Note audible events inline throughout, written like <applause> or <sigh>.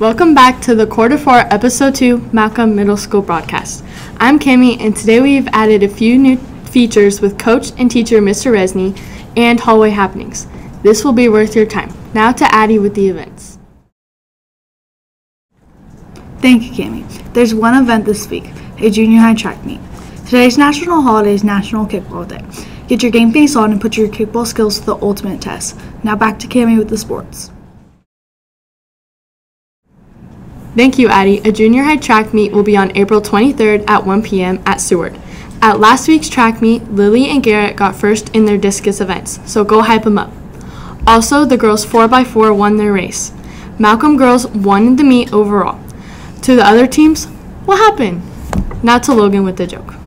Welcome back to the Quarter 4, Episode 2 Malcolm Middle School broadcast. I'm Cami, and today we've added a few new features with coach and teacher Mr. Resney and hallway happenings. This will be worth your time. Now to Addie with the events. Thank you, Cami. There's one event this week, a junior high track meet. Today's national holiday is National Kickball Day. Get your game face on and put your kickball skills to the ultimate test. Now back to Cami with the sports. Thank you, Addie. A junior high track meet will be on April 23rd at 1 p.m. at Seward. At last week's track meet, Lily and Garrett got first in their discus events, so go hype them up. Also, the girls 4x4 won their race. Malcolm girls won the meet overall. To the other teams, what happened? Now to Logan with the joke.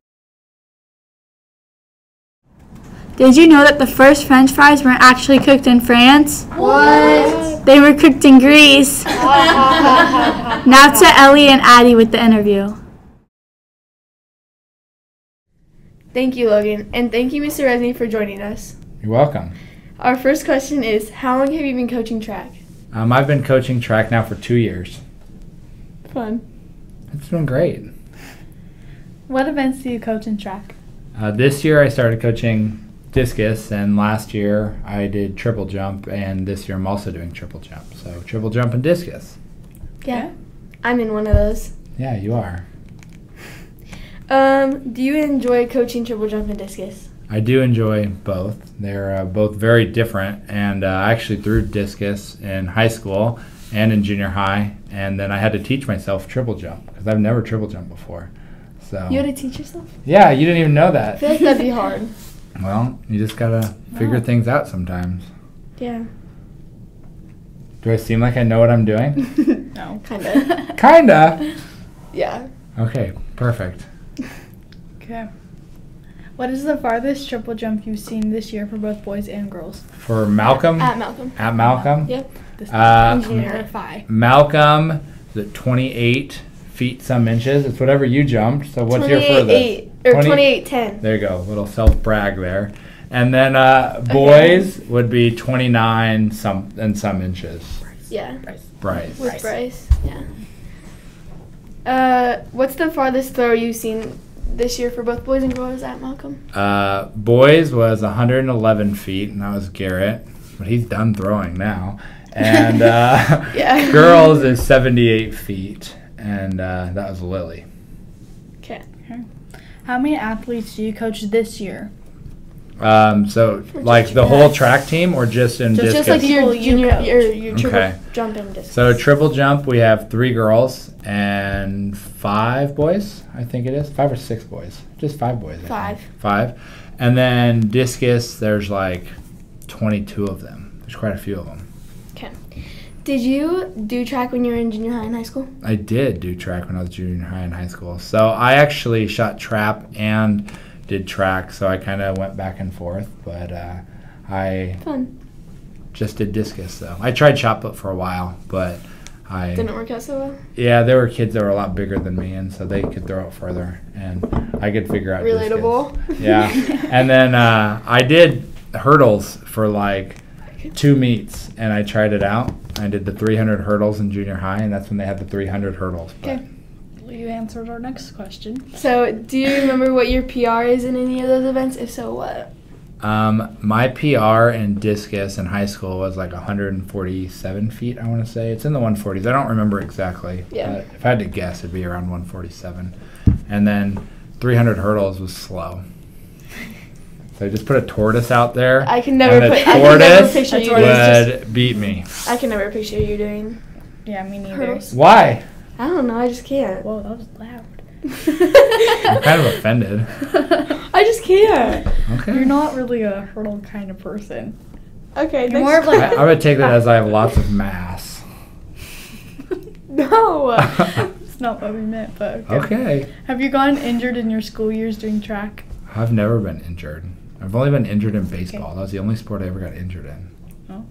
Did you know that the first french fries weren't actually cooked in France? What? They were cooked in Greece. <laughs> now to Ellie and Addie with the interview. Thank you, Logan, and thank you, Mr. Resney, for joining us. You're welcome. Our first question is How long have you been coaching track? Um, I've been coaching track now for two years. Fun. It's been great. What events do you coach in track? Uh, this year I started coaching discus, and last year I did triple jump, and this year I'm also doing triple jump. So triple jump and discus. Yeah. I'm in one of those. Yeah, you are. <laughs> Um, do you enjoy coaching triple jump and discus? I do enjoy both. They're uh, both very different, and uh, I actually threw discus in high school and in junior high, and then I had to teach myself triple jump because I've never triple jumped before. So You had to teach yourself? yeah, you didn't even know I that. feel like that'd be <laughs> hard. Well, you just gotta figure things out sometimes. Yeah. Do I seem like I know what I'm doing? <laughs> No. Kinda. <laughs> Kinda. yeah. Okay, perfect. Okay. What is the farthest triple jump you've seen this year for both boys and girls? For Malcolm, At Malcolm. at Malcolm, Yep. uh, Engineer. Five. Malcolm is at 28 feet some inches. It's whatever you jumped. So what's your furthest? 8, or 20 28 10. There you go. Little self brag there. And then uh, boys would be 29 some and some inches. Yeah. Bryce. With Bryce. Yeah. Uh, what's the farthest throw you've seen this year for both boys and girls at Malcolm? Uh, boys was 111 feet, and that was Garrett, but he's done throwing now. And uh, <laughs> Yeah. <laughs> girls is 78 feet, and uh, that was Lily. Okay. How many athletes do you coach this year? Um, so, like the whole track team, or just in So discus? just like your junior, your, your triple Okay. jump and discus. so triple jump, we have three girls and five boys. I think it is five or six boys. Just five boys. I think. Five. Five, and then discus. There's like 22 of them. There's quite a few of them. Okay. Did you do track when you were in junior high and high school? I did do track when I was junior high and high school. So I actually shot trap and did track. So I kind of went back and forth. But uh, I Fun. just did discus though. I tried shot put for a while, but I Didn't work out so well. yeah, there were kids that were a lot bigger than me, and so they could throw it further, and I could figure out discus. Relatable. Yeah, <laughs> and then uh, I did hurdles for like two meets, and I tried it out. I did the 300 hurdles in junior high, and that's when they had the 300 hurdles. But Okay. You answered our next question. So, do you remember what your PR is in any of those events? If so, what? Um, my PR in discus in high school was like 147 feet. I want to say it's in the 140s. I don't remember exactly. Yeah. but if I had to guess, it'd be around 147. And then 300 hurdles was slow. So I just put a tortoise out there. I can never and put. the I can never tortoise picture you tortoise just- would beat me. I can never picture you doing. Yeah, me neither. Hurdles. Why? I don't know. I just can't. Whoa, that was loud. <laughs> I'm kind of offended. I just can't. Okay. You're not really a hurdle kind of person. Okay. You're next more of like I, I would take that as I have lots of mass. <laughs> No. <laughs> It's not what we meant, but okay. Okay. Have you gotten injured in your school years doing track? I've never been injured. I've only been injured in baseball. That was the only sport I ever got injured in. oh.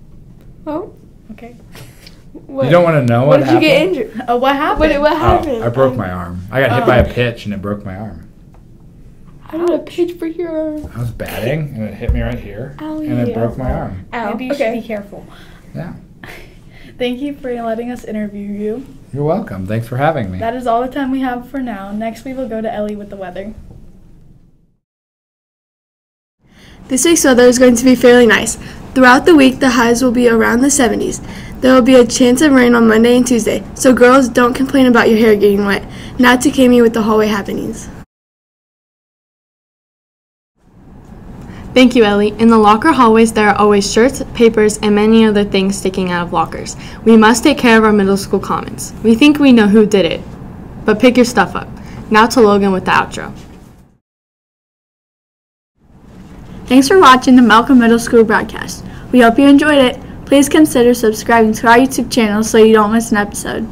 Oh. Okay. What? You don't want to know What what, did you get injured? Oh, what happened? What, what oh, happened? Oh, I broke my arm. I got hit by Oh. a pitch and it broke my arm. I don't know. Pitch for your. arm. I was batting and it hit me right here Ow, and it yeah. broke my arm. Ow. Maybe you okay. should be careful. Yeah. <laughs> Thank you for letting us interview you. You're welcome. Thanks for having me. That is all the time we have for now. Next, we will go to Ellie with the weather. This week's weather is going to be fairly nice. Throughout the week, the highs will be around the 70s. There will be a chance of rain on Monday and Tuesday, so girls, don't complain about your hair getting wet. Now to Cami with the hallway happenings. Thank you, Ellie. In the locker hallways, there are always shirts, papers, and many other things sticking out of lockers. We must take care of our middle school commons. We think we know who did it, but pick your stuff up. Now to Logan with the outro. Thanks for watching the Malcolm Middle School broadcast. We hope you enjoyed it. Please consider subscribing to our YouTube channel so you don't miss an episode.